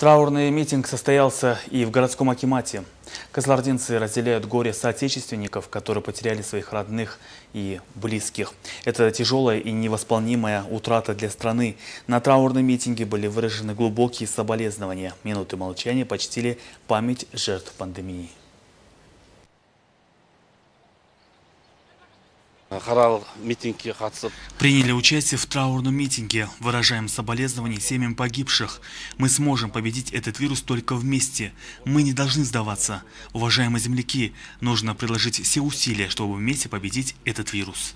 Траурный митинг состоялся и в городском Акимате. Козлардинцы разделяют горе соотечественников, которые потеряли своих родных и близких. Это тяжелая и невосполнимая утрата для страны. На траурном митинге были выражены глубокие соболезнования. Минуты молчания почтили память жертв пандемии. Қатысып Приняли участие в траурном митинге. Выражаем соболезнования семьям погибших. Мы сможем победить этот вирус только вместе. Мы не должны сдаваться. Уважаемые земляки, нужно приложить все усилия, чтобы вместе победить этот вирус.